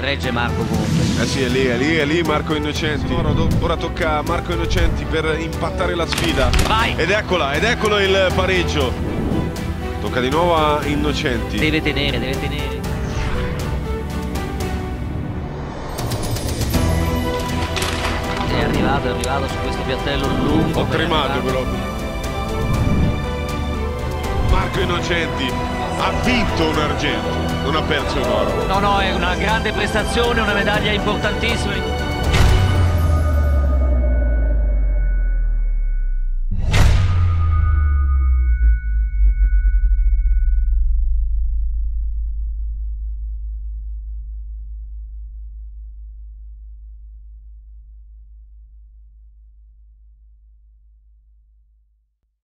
regge Marco comunque. Eh sì, è lì, è lì, è lì Marco Innocenti. Ora, ora tocca a Marco Innocenti per impattare la sfida. Vai! Ed eccola, ed eccolo il pareggio. Tocca di nuovo a Innocenti. Deve tenere, deve tenere. È arrivato, è arrivato su questo piattello lungo. Ho tremato però. Marco Innocenti ha vinto un argento, non ha perso un oro. No, no, è una grande prestazione, una medaglia importantissima.